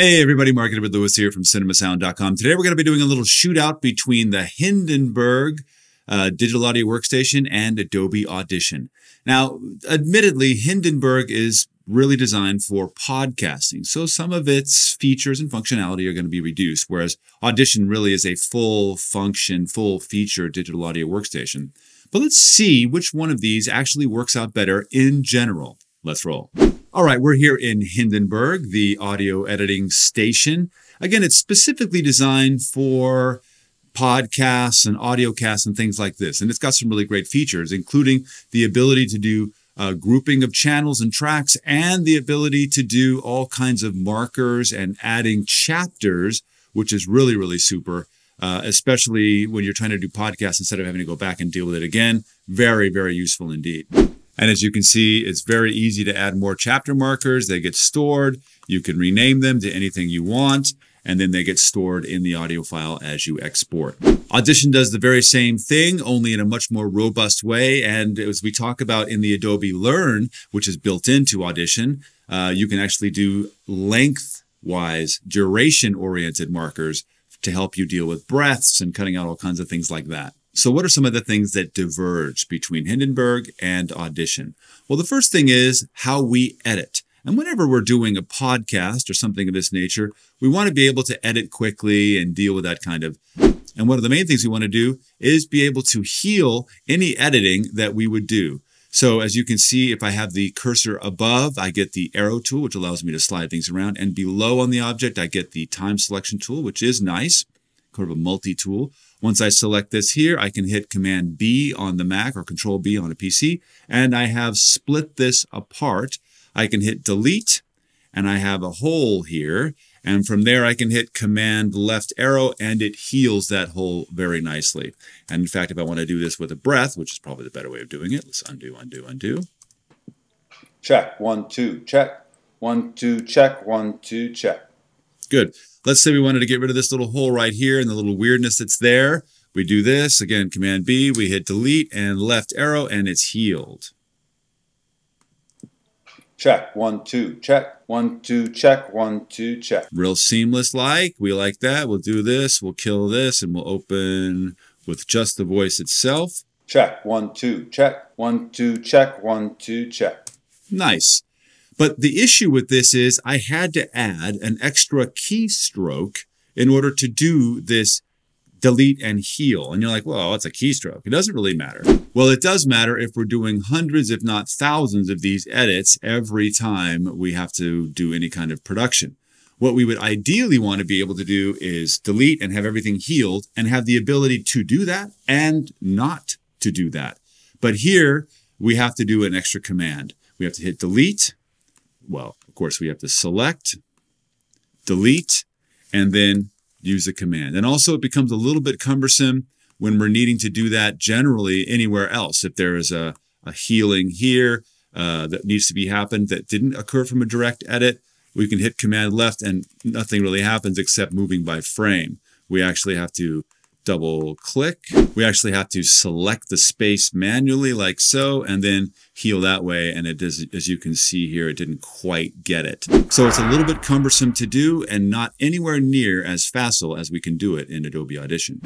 Hey everybody, Mark Edward Lewis here from CinemaSound.com. Today we're going to be doing a little shootout between the Hindenburg uh, digital audio workstation and Adobe Audition. Now, admittedly, Hindenburg is really designed for podcasting, so some of its features and functionality are going to be reduced, whereas Audition really is a full function, full feature digital audio workstation. But let's see which one of these actually works out better in general. Let's roll. All right, we're here in Hindenburg, the audio editing station. Again, it's specifically designed for podcasts and audiocasts and things like this. And it's got some really great features, including the ability to do uh, grouping of channels and tracks and the ability to do all kinds of markers and adding chapters, which is really, really super. Uh, especially when you're trying to do podcasts instead of having to go back and deal with it again. Very, very useful indeed. And as you can see, it's very easy to add more chapter markers. They get stored. You can rename them to anything you want, and then they get stored in the audio file as you export. Audition does the very same thing, only in a much more robust way. And as we talk about in the Adobe Learn, which is built into Audition, uh, you can actually do length-wise, duration-oriented markers to help you deal with breaths and cutting out all kinds of things like that. So, what are some of the things that diverge between Hindenburg and Audition? Well, the first thing is how we edit. And whenever we're doing a podcast or something of this nature, we want to be able to edit quickly and deal with that kind of. And one of the main things we want to do is be able to heal any editing that we would do. So as you can see, if I have the cursor above, I get the arrow tool, which allows me to slide things around. And below on the object, I get the time selection tool, which is nice, kind of a multi-tool. Once I select this here, I can hit Command B on the Mac or Control B on a PC, and I have split this apart. I can hit Delete, and I have a hole here, and from there I can hit Command left arrow, and it heals that hole very nicely. And in fact, if I want to do this with a breath, which is probably the better way of doing it, let's undo, undo, undo. Check, one, two, check, one, two, check, one, two, check. Good. Let's say we wanted to get rid of this little hole right here and the little weirdness that's there. We do this, again, Command B, we hit delete and left arrow and it's healed. Check, one, two, check, one, two, check, one, two, check. Real seamless like, we like that. We'll do this, we'll kill this, and we'll open with just the voice itself. Check, one, two, check, one, two, check, one, two, check. Nice. But the issue with this is I had to add an extra keystroke in order to do this delete and heal. And you're like, well, it's a keystroke. It doesn't really matter. Well, it does matter if we're doing hundreds, if not thousands of these edits every time we have to do any kind of production. What we would ideally want to be able to do is delete and have everything healed and have the ability to do that and not to do that. But here we have to do an extra command. We have to hit delete well, of course, we have to select, delete, and then use a command. And also it becomes a little bit cumbersome when we're needing to do that generally anywhere else. If there is a, a healing here uh, that needs to be happened that didn't occur from a direct edit, we can hit command left and nothing really happens except moving by frame. We actually have to double click. We actually have to select the space manually like so, and then heal that way. And it does, as you can see here, it didn't quite get it. So it's a little bit cumbersome to do and not anywhere near as facile as we can do it in Adobe Audition.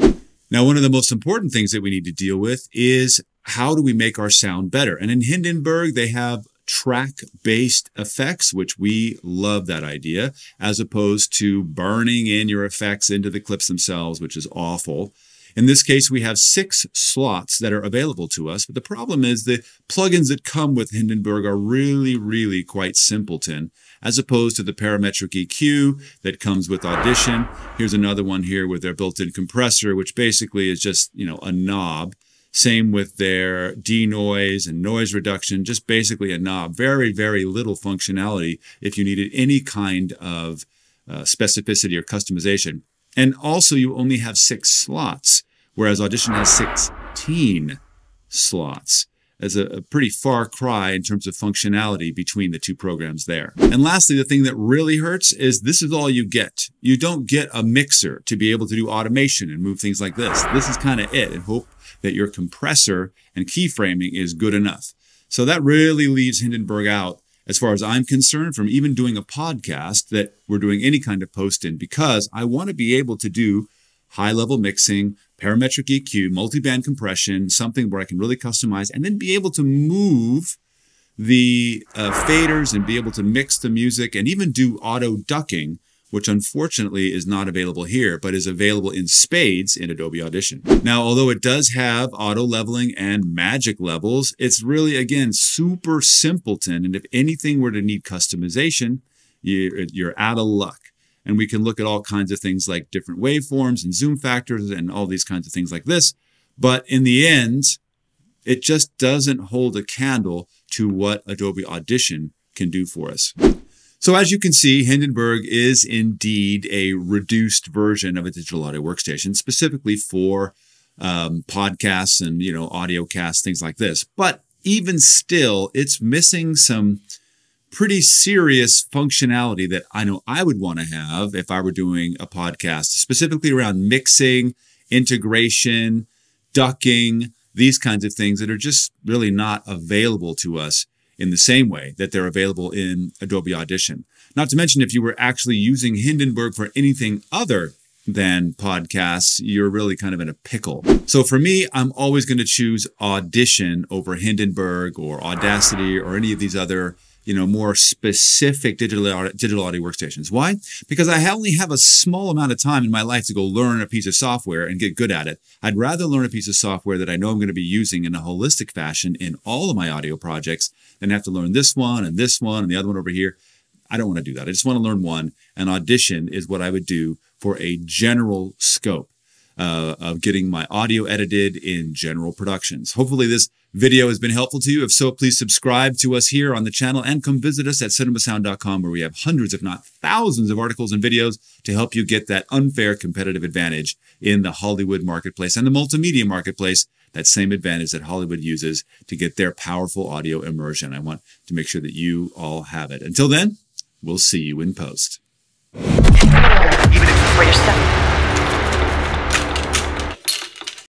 Now, one of the most important things that we need to deal with is how do we make our sound better? And in Hindenburg, they have track-based effects, which we love that idea, as opposed to burning in your effects into the clips themselves, which is awful. In this case, we have six slots that are available to us, but the problem is the plugins that come with Hindenburg are really, really quite simpleton, as opposed to the parametric EQ that comes with Audition. Here's another one here with their built-in compressor, which basically is just, you know, a knob. Same with their denoise and noise reduction, just basically a knob. Very, very little functionality if you needed any kind of uh, specificity or customization. And also, you only have six slots, whereas Audition has 16 slots as a, a, pretty far cry in terms of functionality between the two programs there. And lastly, the thing that really hurts is this is all you get. You don't get a mixer to be able to do automation and move things like this. This is kind of it and hope that your compressor and keyframing is good enough. So that really leaves Hindenburg out as far as I'm concerned, from even doing a podcast that we're doing any kind of post in, because I want to be able to do high level mixing, parametric EQ, multiband compression, something where I can really customize and then be able to move the uh, faders and be able to mix the music and even do auto ducking which unfortunately is not available here, but is available in spades in Adobe Audition. Now, although it does have auto leveling and magic levels, it's really, again, super simpleton. And if anything were to need customization, you're out of luck. And we can look at all kinds of things like different waveforms and zoom factors and all these kinds of things like this. But in the end, it just doesn't hold a candle to what Adobe Audition can do for us. So as you can see, Hindenburg is indeed a reduced version of a digital audio workstation, specifically for um, podcasts and you know audio casts, things like this. But even still, it's missing some pretty serious functionality that I know I would want to have if I were doing a podcast, specifically around mixing, integration, ducking, these kinds of things that are just really not available to us in the same way that they're available in Adobe Audition. Not to mention, if you were actually using Hindenburg for anything other than podcasts, you're really kind of in a pickle. So for me, I'm always going to choose Audition over Hindenburg or Audacity or any of these other you know, more specific digital digital audio workstations. Why? Because I only have a small amount of time in my life to go learn a piece of software and get good at it. I'd rather learn a piece of software that I know I'm going to be using in a holistic fashion in all of my audio projects than have to learn this one and this one and the other one over here. I don't want to do that. I just want to learn one. And Audition is what I would do for a general scope uh, of getting my audio edited in general productions. Hopefully this video has been helpful to you. If so, please subscribe to us here on the channel and come visit us at cinemasound.com where we have hundreds, if not thousands of articles and videos to help you get that unfair competitive advantage in the Hollywood marketplace and the multimedia marketplace, that same advantage that Hollywood uses to get their powerful audio immersion. I want to make sure that you all have it. Until then, we'll see you in post.